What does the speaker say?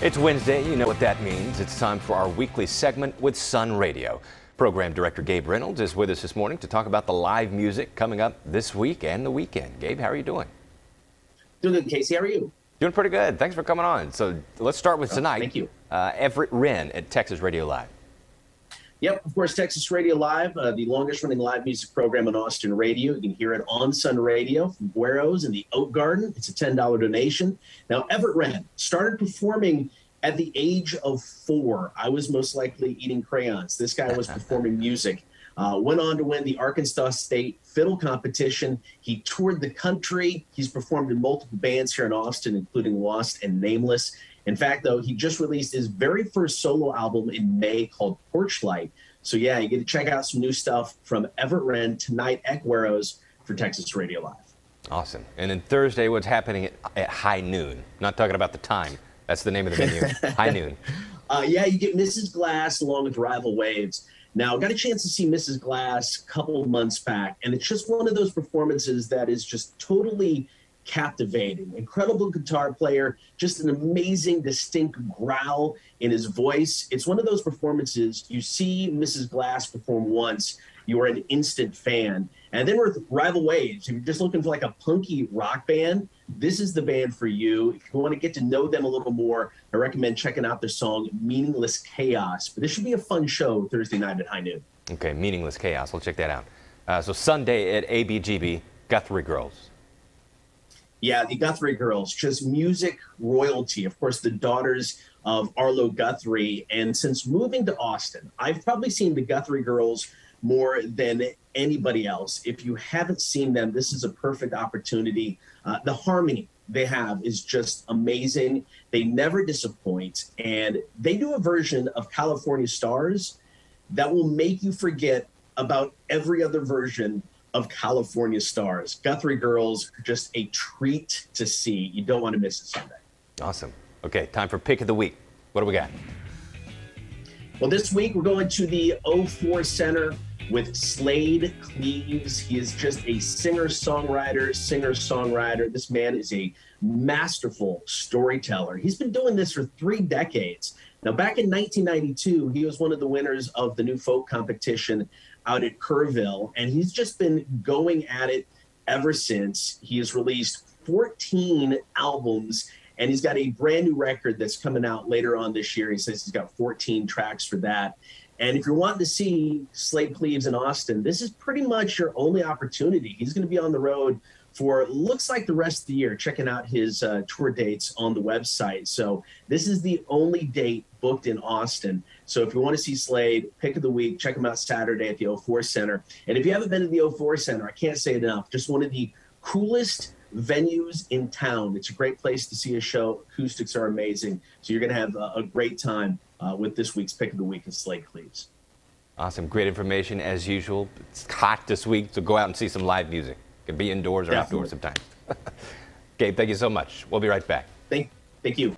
It's Wednesday, you know what that means. It's time for our weekly segment with Sun Radio. Program Director Gabe Reynolds is with us this morning to talk about the live music coming up this week and the weekend. Gabe, how are you doing? Doing good, Casey. How are you? Doing pretty good. Thanks for coming on. So let's start with Oh, tonight. thank you. Uh, Everett Wren at Texas Radio Live. Yep, of course, Texas Radio Live, uh, the longest running live music program on Austin radio. You can hear it on Sun Radio from Guero's in the Oak Garden. It's a $10 donation. Now, Everett Wren started performing at the age of four. I was most likely eating crayons. This guy was performing music. Uh, went on to win the Arkansas State Fiddle Competition. He toured the country. He's performed in multiple bands here in Austin, including Lost and Nameless. In fact, though, he just released his very first solo album in May called Porchlight. So, yeah, you get to check out some new stuff from Everett Wren tonight at Guero's for Texas Radio Live. Awesome. And then Thursday, what's happening at, at high noon? Not talking about the time. That's the name of the venue. high noon. Uh, yeah, you get Mrs. Glass along with Rival Waves. Now, I got a chance to see Mrs. Glass a couple months back, and it's just one of those performances that is just totally captivating. Incredible guitar player, just an amazing, distinct growl in his voice. It's one of those performances you see Mrs. Glass perform once, you are an instant fan. And then with Rival Waves, if you're just looking for like a punky rock band, this is the band for you. If you want to get to know them a little more, I recommend checking out their song Meaningless Chaos. But this should be a fun show Thursday night at high noon. Okay, Meaningless Chaos. We'll check that out. Uh, so Sunday at ABGB, Guthrie Girls. Yeah, the Guthrie girls, just music royalty. Of course, the daughters of Arlo Guthrie. And since moving to Austin, I've probably seen the Guthrie girls more than anybody else. If you haven't seen them, this is a perfect opportunity. Uh, the harmony they have is just amazing. They never disappoint. And they do a version of California Stars that will make you forget about every other version of California Stars. Guthrie Girls just a treat to see. You don't want to miss it Sunday. Awesome. Okay, time for pick of the week. What do we got? Well, this week we're going to the 04 Center with Slaid Cleaves. He is just a singer songwriter, singer songwriter. This man is a masterful storyteller. He's been doing this for three decades. Now, back in 1992, he was one of the winners of the new folk competition out at Kerrville, and he's just been going at it ever since. He has released 14 albums and he's got a brand new record that's coming out later on this year. He says he's got 14 tracks for that. And if you're wanting to see Slaid Cleaves in Austin, this is pretty much your only opportunity. He's going to be on the road for looks like the rest of the year. Checking out his uh, tour dates on the website. So this is the only date booked in Austin. So if you want to see Slaid, pick of the week, check him out Saturday at the 04 Center. And if you haven't been to the 04 Center, I can't say it enough. Just one of the coolest venues in town. It's a great place to see a show. Acoustics are amazing. So you're going to have a, a great time uh, with this week's pick of the week of Slaid Cleaves. Awesome. Great information as usual. It's hot this week, so go out and see some live music. It can be indoors or Definitely. outdoors sometimes. Gabe, thank you so much. We'll be right back. Thank, thank you.